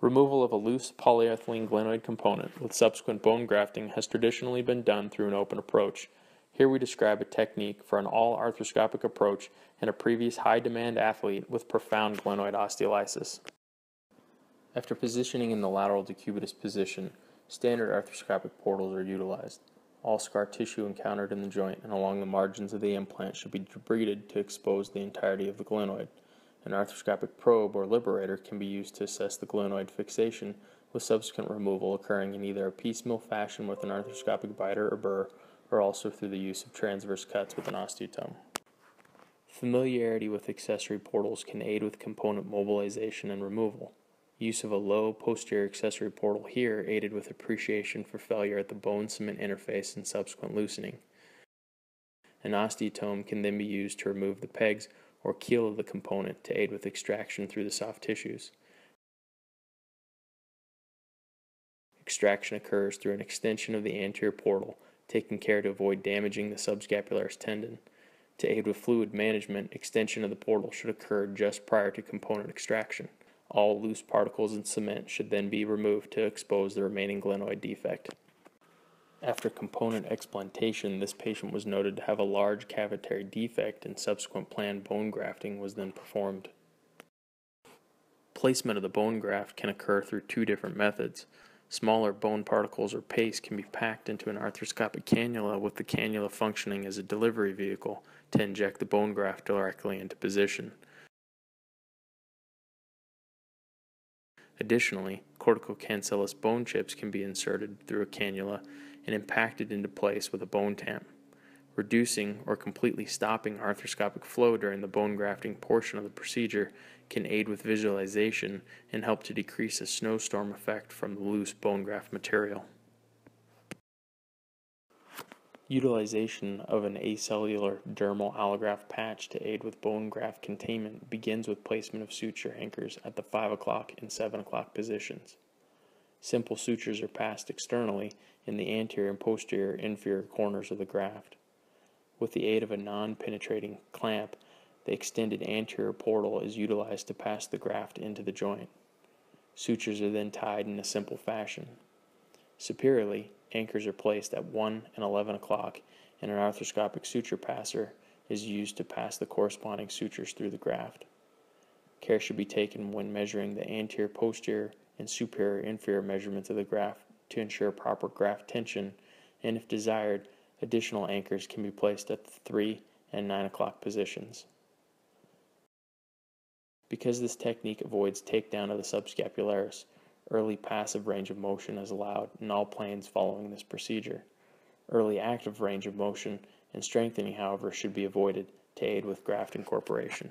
Removal of a loose polyethylene glenoid component with subsequent bone grafting has traditionally been done through an open approach. Here we describe a technique for an all arthroscopic approach in a previous high demand athlete with profound glenoid osteolysis. After positioning in the lateral decubitus position, standard arthroscopic portals are utilized. All scar tissue encountered in the joint and along the margins of the implant should be debrided to expose the entirety of the glenoid. An arthroscopic probe or liberator can be used to assess the glenoid fixation, with subsequent removal occurring in either a piecemeal fashion with an arthroscopic biter or burr, or also through the use of transverse cuts with an osteotome. Familiarity with accessory portals can aid with component mobilization and removal. Use of a low posterior accessory portal here aided with appreciation for failure at the bone cement interface and subsequent loosening. An osteotome can then be used to remove the pegs or keel of the component to aid with extraction through the soft tissues. Extraction occurs through an extension of the anterior portal, taking care to avoid damaging the subscapularis tendon. To aid with fluid management, extension of the portal should occur just prior to component extraction. All loose particles and cement should then be removed to expose the remaining glenoid defect. After component explantation, this patient was noted to have a large cavitary defect and subsequent planned bone grafting was then performed. Placement of the bone graft can occur through two different methods. Smaller bone particles or paste can be packed into an arthroscopic cannula with the cannula functioning as a delivery vehicle to inject the bone graft directly into position. Additionally, corticocancellous bone chips can be inserted through a cannula and impacted into place with a bone tamp, reducing or completely stopping arthroscopic flow during the bone grafting portion of the procedure can aid with visualization and help to decrease a snowstorm effect from the loose bone graft material. Utilization of an acellular dermal allograft patch to aid with bone graft containment begins with placement of suture anchors at the 5 o'clock and 7 o'clock positions. Simple sutures are passed externally in the anterior and posterior inferior corners of the graft. With the aid of a non-penetrating clamp, the extended anterior portal is utilized to pass the graft into the joint. Sutures are then tied in a simple fashion. Superiorly, anchors are placed at 1 and 11 o'clock, and an arthroscopic suture passer is used to pass the corresponding sutures through the graft. Care should be taken when measuring the anterior, posterior, and superior inferior measurements of the graft to ensure proper graft tension, and if desired, additional anchors can be placed at the 3 and 9 o'clock positions. Because this technique avoids takedown of the subscapularis, early passive range of motion is allowed in all planes following this procedure. Early active range of motion and strengthening, however, should be avoided to aid with graft incorporation.